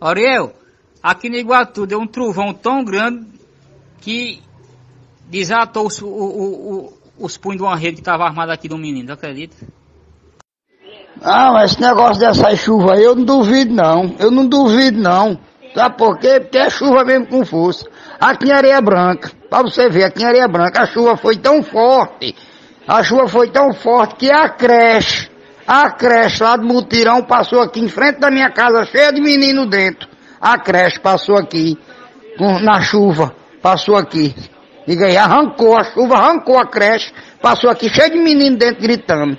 Ariel, aqui no Iguatu deu um trovão tão grande que desatou os, o, o, os punhos de uma rede que estava armada aqui do menino, acredita? Ah, mas esse negócio dessa chuva aí eu não duvido não. Eu não duvido não. Sabe por quê? Porque é chuva mesmo com força. Aqui em Areia Branca, pra você ver, aqui em Areia Branca a chuva foi tão forte, a chuva foi tão forte que a creche, a creche lá do Mutirão passou aqui em frente da minha casa, cheia de menino dentro. A creche passou aqui, na chuva, passou aqui. E aí arrancou, a chuva arrancou a creche, passou aqui cheio de menino dentro gritando.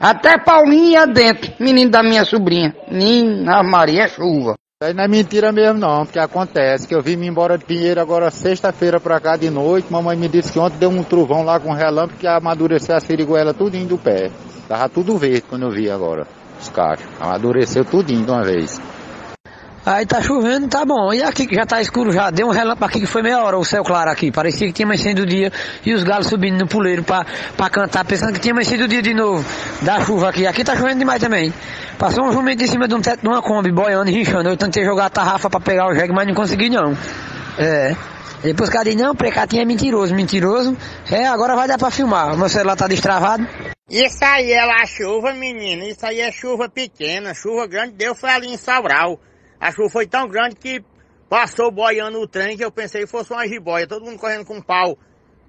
Até Paulinha dentro, menino da minha sobrinha. Menina Maria, é chuva. Isso não é mentira mesmo não, porque acontece que eu vim me embora de Pinheiro agora sexta-feira pra cá de noite, mamãe me disse que ontem deu um trovão lá com relâmpago que amadureceu a siriguela tudinho do pé. Tava tudo verde quando eu vi agora, os cachos. Amadureceu tudinho de uma vez. Aí tá chovendo, tá bom. E aqui que já tá escuro já, deu um relâmpago aqui que foi meia hora o céu claro aqui. Parecia que tinha amanhecido o dia e os galos subindo no puleiro pra, pra cantar, pensando que tinha amanhecido o dia de novo da chuva aqui. Aqui tá chovendo demais também. Passou um jumento em cima de um teto de uma Kombi, boiando e rinchando. Eu tentei jogar a tarrafa pra pegar o jegue, mas não consegui não. É. Depois o cara disse, não, precatinho é mentiroso, mentiroso. É, agora vai dar pra filmar. O meu celular tá destravado. Isso aí é lá chuva, menino. Isso aí é chuva pequena. Chuva grande deu foi ali em Sobral. A chuva foi tão grande que passou boiando o trem que eu pensei que fosse uma jiboia. Todo mundo correndo com pau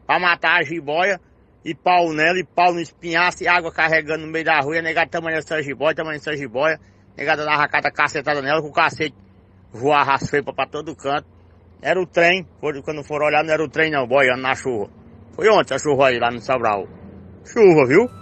pra matar a jiboia. E pau nela, e pau no espinhaço, e água carregando no meio da rua. E a negada tamanho dessa jiboia, tamanho dessa jiboia. Negada dava cada cacetada nela, com o cacete voar as pra todo canto. Era o trem, quando for olhar não era o trem não, boiando na chuva. Foi ontem a chuva aí lá no Sobral. Chuva, viu?